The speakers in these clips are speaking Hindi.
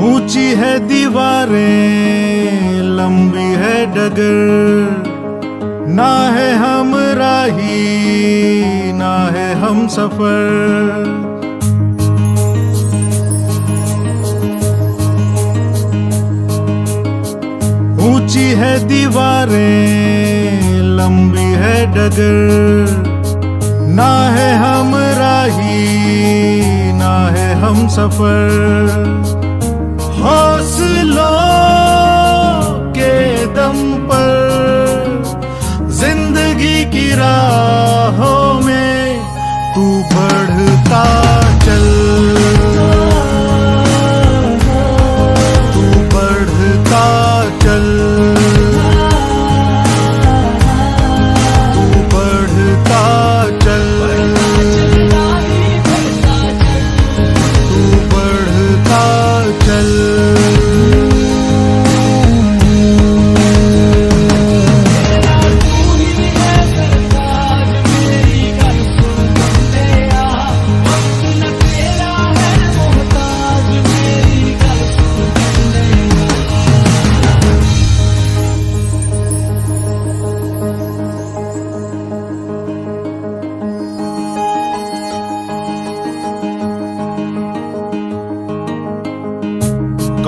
है दीवारें, लंबी है डगर। ना है हम राही, ना है हम सफ़र। ऊँची है दीवारें, लंबी है डगर। ना है हम राही, ना है हम सफ़र। हौसलों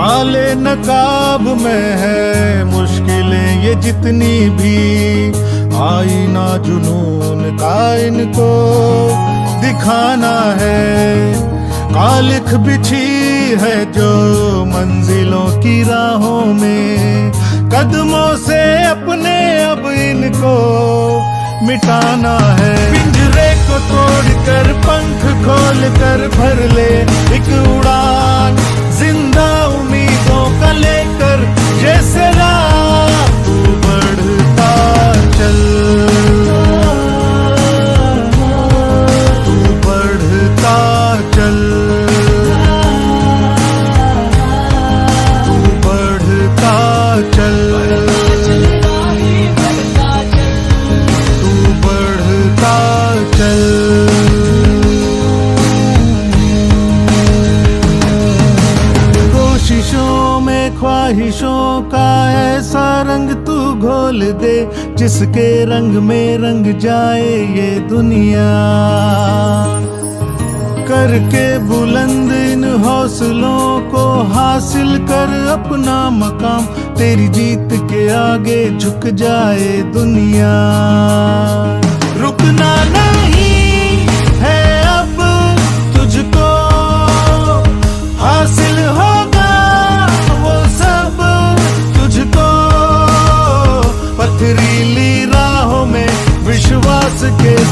काले नकाब में है मुश्किलें ये जितनी भी। आई ना जुनून का इनको दिखाना है। कालिख बिछी है जो मंजिलों की राहों में। कदमों से अपने अब इनको मिटाना है। पिंजरे को तोड़कर पंख खोल कर भर ले। एक उड़ान ख्वाहिशों का ऐसा रंग तू घोल दे, जिसके रंग में रंग जाए ये दुनिया। करके बुलंद इन हौसलों को हासिल कर अपना मकाम, तेरी जीत के आगे झुक जाए दुनिया।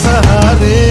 सहारे